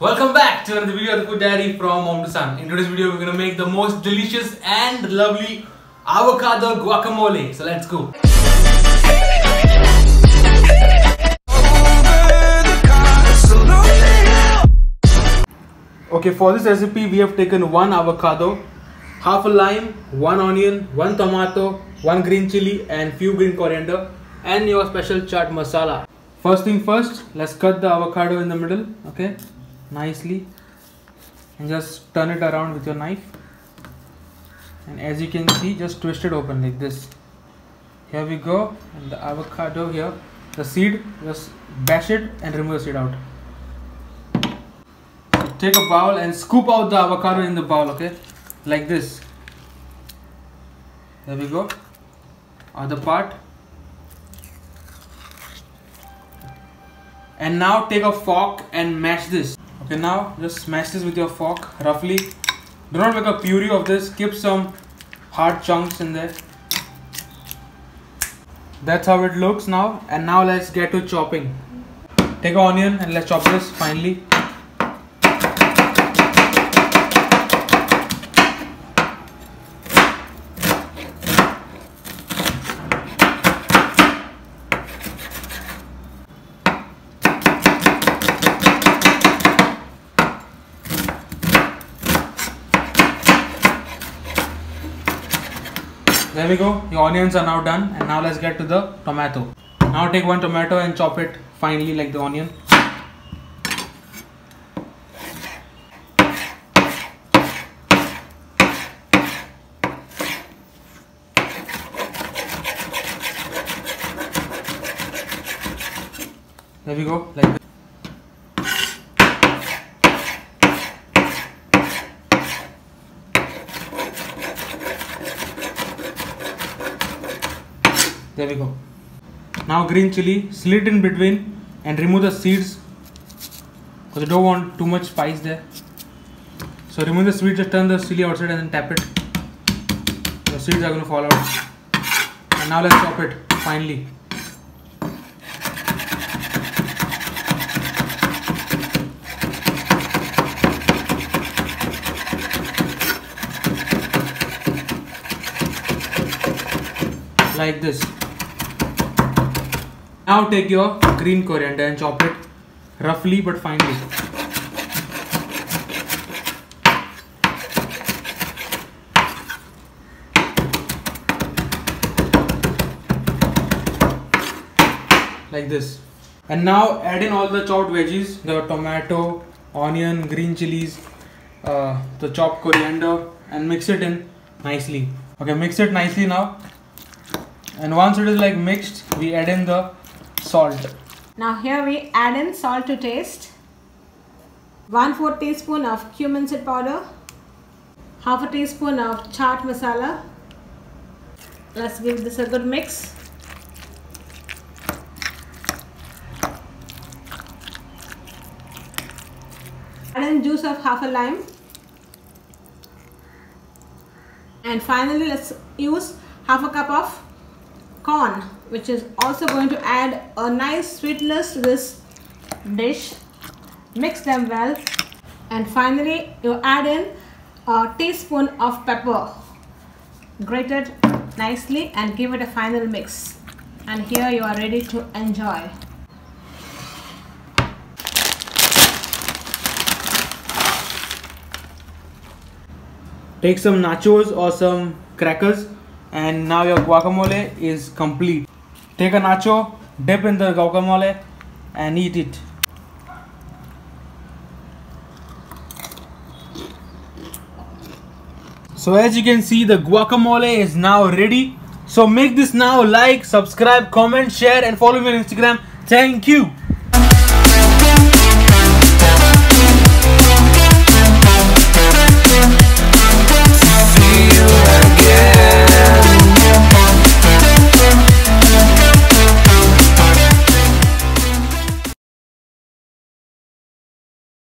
Welcome back to another video of the Food Diary from Mom to Son. In today's video, we're gonna make the most delicious and lovely avocado guacamole. So let's go. Okay, for this recipe, we have taken one avocado, half a lime, one onion, one tomato, one green chili, and few green coriander, and your special chaat masala. First thing first, let's cut the avocado in the middle, okay, nicely, and just turn it around with your knife. And as you can see, just twist it open like this. Here we go, and the avocado here, the seed, just bash it and remove seed out. Take a bowl and scoop out the avocado in the bowl okay? Like this. There we go. Other part. And now take a fork and mash this now just smash this with your fork roughly. Do not make a puree of this. Keep some hard chunks in there. That's how it looks now. And now let's get to chopping. Take an onion and let's chop this finely there we go. The onions are now done. And now let's get to the tomato. Now take one tomato and chop it finely like the onion. There we go. Like there we go. Now green chili slit in between and remove the seeds. Because you don't want too much spice there. So remove the seeds just turn the chili outside and then tap it. The seeds are going to fall out. And now let's chop it finely like this now take your green coriander and chop it roughly but finely. Like this. And now add in all the chopped veggies, the tomato, onion, green chilies, uh, the chopped coriander and mix it in nicely. Okay, mix it nicely now. And once it is like mixed, we add in the salt. Now here we add in salt to taste. 1 4 teaspoon of cumin seed powder. Half a teaspoon of chaat masala. Let's give this a good mix. Add in juice of half a lime. And finally let's use half a cup of corn which is also going to add a nice sweetness to this dish. Mix them well. And finally you add in a teaspoon of pepper. Grated nicely and give it a final mix. And here you are ready to enjoy. Take some nachos or some crackers. And now your guacamole is complete take a nacho dip in the guacamole and eat it. So as you can see the guacamole is now ready. So make this now like subscribe comment share and follow me on instagram. Thank you